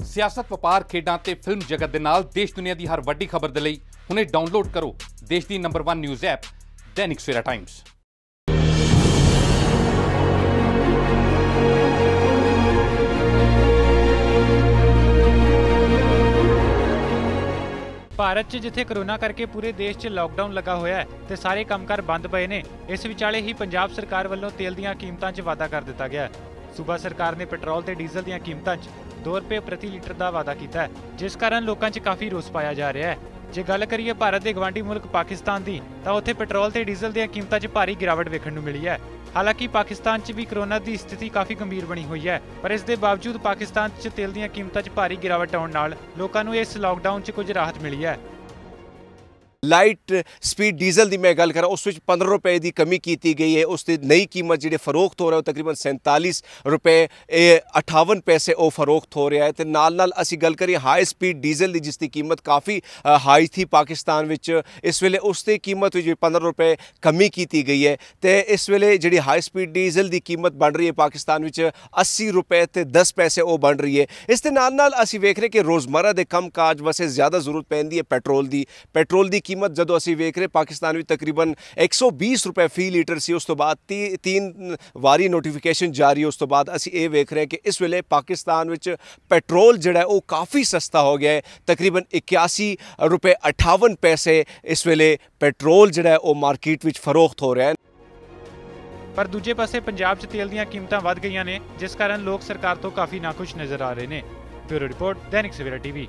ਸਿਆਸਤ ਵਪਾਰ ਖੇਡਾਂ ਤੇ ਫਿਲਮ ਜਗਤ ਦੇ ਨਾਲ ਦੇਸ਼ ਦੁਨੀਆ ਦੀ ਹਰ ਵੱਡੀ ਖਬਰ ਦੇ ਲਈ ਹੁਣੇ ਡਾਊਨਲੋਡ ਕਰੋ ਦੇਸ਼ ਦੀ number 1 news app Dainik Savera times Bharat 'ਚ ਜਿੱਥੇ ਕਰੋਨਾ ਕਰਕੇ ਪੂਰੇ ਦੇਸ਼ 'ਚ ਲਾਕਡਾਊਨ ਲੱਗਾ ਹੋਇਆ ਹੈ ਤੇ ਸਾਰੇ ਕੰਮਕਾਰ ਬੰਦ ਪਏ ਨੇ, ਇਸ ਵਿਚਾਲੇ ਹੀ ਪੰਜਾਬ ਸਰਕਾਰ ਵੱਲੋਂ ਤੇਲ ਦੀਆਂ ਕੀਮਤਾਂ 'ਚ ਵਾਧਾ ਕਰ ਦਿੱਤਾ ਗਿਆ ਹੈ। ਸੂਬਾ ਸਰਕਾਰ ਨੇ ਪੈਟਰੋਲ ਤੇ ਡੀਜ਼ਲ ਦੀਆਂ ਕੀਮਤਾਂ 'ਚ 2 ਰੁਪਏ ਪ੍ਰਤੀ ਲੀਟਰ ਦਾ ਵਾਅਦਾ ਕੀਤਾ ਹੈ, ਜਿਸ ਕਾਰਨ ਲੋਕਾਂ 'ਚ ਕਾਫੀ ਰੋਸ ਪਾਇਆ ਜਾ ਰਿਹਾ ਹੈ। ਜੇ ਗੱਲ ਕਰੀਏ ਭਾਰਤ ਦੇ ਗਵਾਂਢੀ ਮੁਲਕ ਪਾਕਿਸਤਾਨ ਦੀ, ਤਾਂ ਉੱਥੇ ਪੈਟਰੋਲ ਤੇ ਡੀਜ਼ਲ ਦੀਆਂ ਕੀਮਤਾਂ 'ਚ ਭਾਰੀ ਗਿਰਾਵਟ ਵੇਖਣ ਨੂੰ ਮਿਲੀ ਹੈ। ਹਾਲਾਂਕਿ ਪਾਕਿਸਤਾਨ 'ਚ ਵੀ ਕਰੋਨਾ ਦੀ ਸਥਿਤੀ ਕਾਫੀ ਗੰਭੀਰ ਬਣੀ ਹੋਈ ਹੈ, ਪਰ ਇਸ ਦੇ ਬਾਵਜੂਦ ਪਾਕਿਸਤਾਨ 'ਚ ਤੇਲ ਦੀਆਂ ਕੀਮਤਾਂ 'ਚ ਭਾਰੀ ਗਿਰਾਵਟ ਆਉਣ ਨਾਲ ਲੋਕਾਂ ਨੂੰ ਇਸ ਲਾਕਡਾਊਨ 'ਚ ਕੁਝ ਰਾਹਤ ਮਿਲੀ ਹੈ। ਲਾਈਟ ਸਪੀਡ ਡੀਜ਼ਲ ਦੀ ਮੈਂ ਗੱਲ ਕਰਾਂ, ਉਸ ਵਿੱਚ 15 ਰੁਪਏ ਦੀ ਕਮੀ ਕੀਤੀ ਗਈ ਹੈ, ਉਸ ਦੀ ਨਈ ਕੀਮਤ ਜਿਹੜੇ ਫਰੋਖਤ ਹੋ ਰਿਹਾ ਉਹ ਤਕਰੀਬਨ 47 ਰੁਪਏ, ਇਹ 58 ਪੈਸੇ ਉਹ ਫਰੋਖਤ ਹੋ ਰਿਹਾ ਹੈ ਤੇ ਨਾਲ ਨਾਲ ਅਸੀਂ ਗੱਲ ਕਰੀਏ ਹਾਈ ਸਪੀਡ ਡੀਜ਼ਲ ਦੀ, ਜਿਸ ਦੀ ਕੀਮਤ ਕਾਫੀ ਹਾਈ ਸੀ ਪਾਕਿਸਤਾਨ ਵਿੱਚ, ਇਸ ਵੇਲੇ ਉਸ ਦੀ ਕੀਮਤ ਵਿੱਚ 15 ਰੁਪਏ ਕਮੀ ਕੀਤੀ ਗਈ ਹੈ ਤੇ ਇਸ ਵੇਲੇ ਜਿਹੜੀ ਹਾਈ ਸਪੀਡ ਡੀਜ਼ਲ ਦੀ ਕੀਮਤ ਬਣ ਰਹੀ ਹੈ ਪਾਕਿਸਤਾਨ ਵਿੱਚ 80 ਰੁਪਏ ਤੇ 10 ਪੈਸੇ ਉਹ ਬਣ ਰਹੀ ਹੈ। ਇਸ ਦੇ ਨਾਲ ਨਾਲ ਅਸੀਂ ਵੇਖ ਰਹੇ ਕਿ ਰੋਜ਼ਮਰਾ ਦੇ ਕੰਮ ਕਾਜ ਵਾਸਤੇ ਜ਼ਿਆਦਾ ਜ਼ਰੂਰਤ ਪੈਂਦੀ ਹੈ ਪੈਟਰੋਲ ਦੀ ਪੈਟਰੋਲ ਦੀ ਕੀਮਤ ਜਦੋਂ ਅਸੀਂ ਵੇਖ ਰਹੇ, ਪਾਕਿਸਤਾਨ ਵਿੱਚ ਤਕਰੀਬਨ 120 ਰੁਪਏ ਫੀ ਲੀਟਰ ਸੀ, ਉਸ ਤੋਂ ਬਾਅਦ ਤੀ- ਤਿੰਨ ਵਾਰੀ ਨੋਟੀਫਿਕੇਸ਼ਨ ਜਾਰੀ, ਉਸ ਤੋਂ ਬਾਅਦ ਅਸੀਂ ਇਹ ਵੇਖ ਰਹੇ ਕਿ ਇਸ ਵੇਲੇ ਪਾਕਿਸਤਾਨ ਵਿੱਚ ਪੈਟਰੋਲ ਜਿਹੜਾ ਉਹ ਕਾਫੀ ਸਸਤਾ ਹੋ ਗਿਆ ਹੈ। ਤਕਰੀਬਨ 81 ਰੁਪਏ 58 ਪੈਸੇ ਇਸ ਵੇਲੇ ਪੈਟਰੋਲ ਜਿਹੜਾ ਉਹ ਮਾਰਕੀਟ ਵਿੱਚ ਫਰੋਖਤ ਹੋ ਰਿਹਾ ਹੈ। ਪਰ ਦੂਜੇ ਪਾਸੇ ਪੰਜਾਬ 'ਚ ਤੇਲ ਦੀਆਂ ਕੀਮਤਾਂ ਵੱਧ ਗਈਆਂ ਨੇ, ਜਿਸ ਕਾਰਨ ਲੋਕ ਸਰਕਾਰ ਤੋਂ ਕਾਫੀ ਨਾਖੁਸ਼ ਨਜ਼ਰ ਆ ਰਹੇ ਨੇ। Bureau report, Dainik Savera TV.